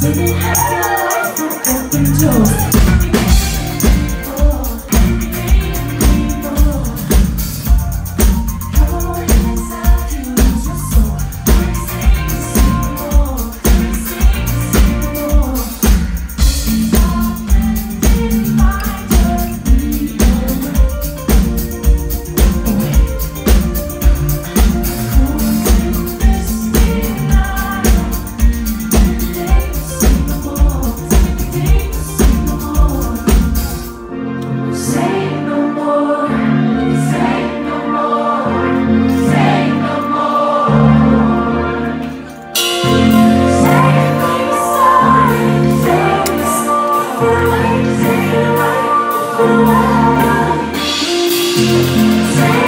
Singing her life, open doors Say